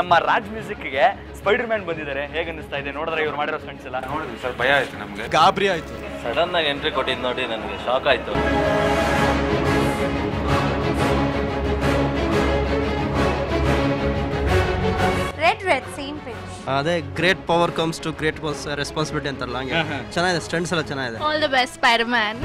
ನಮ್ಮ Raj ಮ್ಯೂಸಿಕ್ಗೆ spider man ಬಂದಿದ್ದಾರೆ. ಹೇಗೆ ಅನಿಸ್ತಾ ಇದೆ? ನೋಡಿದ್ರೆ ಇವ್ರು ಮಾಡಿರೋ ಫ್ರೆಂಡ್ಸ್ ಎಲ್ಲ. ನೋಡಿದ್ವಿ. ಸರ್ ಭಯ ಆಯ್ತು ನಮ್ಗೆ. ಗಾಬರಿ ಆಯ್ತು. ಸಡನ್ ಆಗಿ ಎಂಟ್ರಿ ಕೊಟ್ಟಿದ್ದು ನೋಡಿ ನನಗೆ ಶಾಕ್ ಆಯ್ತು. ರೆಡ್ ರೆಡ್ ಸೀನ್ ಅದೇ great power comes to great responsibility ಅಂತಾರಲ್ಲ ಹಂಗೆ. ಚೆನ್ನಾಗಿದೆ ಸ್ಟಂಟ್ಸ್ ಎಲ್ಲ ಚೆನ್ನಾಗಿದೆ. All the best Spider Man